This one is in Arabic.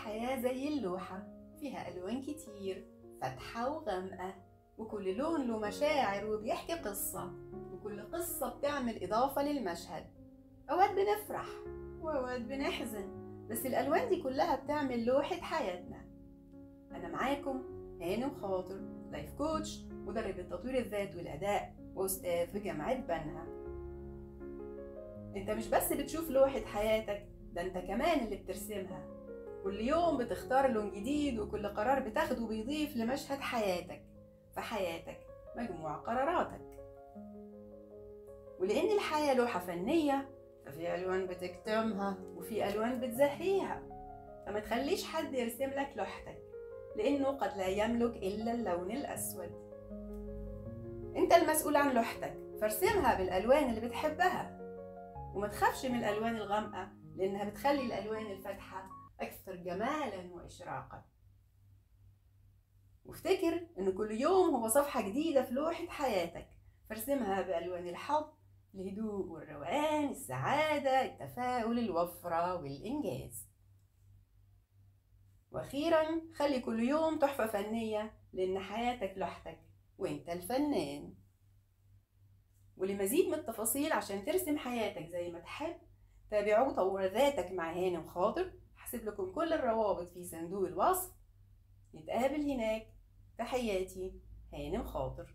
الحياة زي اللوحة فيها ألوان كتير فاتحة وغامقة وكل لون له مشاعر وبيحكي قصة وكل قصة بتعمل إضافة للمشهد. أوقات بنفرح وأوقات بنحزن بس الألوان دي كلها بتعمل لوحة حياتنا. أنا معاكم هانم خاطر لايف كوتش مدرب التطوير الذات والأداء وأستاذ في جامعة بنها. أنت مش بس بتشوف لوحة حياتك ده أنت كمان اللي بترسمها. كل يوم بتختار لون جديد وكل قرار بتاخده بيضيف لمشهد حياتك في حياتك مجموع قراراتك. ولأن الحياة لوحة فنية ففي ألوان بتكتمها وفي ألوان بتزهيها. فما تخليش حد يرسم لك لوحتك لأنه قد لا يملك إلا اللون الأسود. أنت المسؤول عن لوحتك فارسمها بالألوان اللي بتحبها. وما تخافش من الألوان الغامقة لأنها بتخلي الألوان الفاتحة جمالا وإشراقا. وافتكر إن كل يوم هو صفحة جديدة في لوحة حياتك فارسمها بألوان الحب الهدوء والروقان السعادة التفاؤل الوفرة والإنجاز. وأخيرا خلي كل يوم تحفة فنية لأن حياتك لوحتك وأنت الفنان. ولمزيد من التفاصيل عشان ترسم حياتك زي ما تحب تابعوا طور ذاتك مع هانم خاطر هسيب لكم كل الروابط في صندوق الوصف. نتقابل هناك. تحياتي هانم خاطر.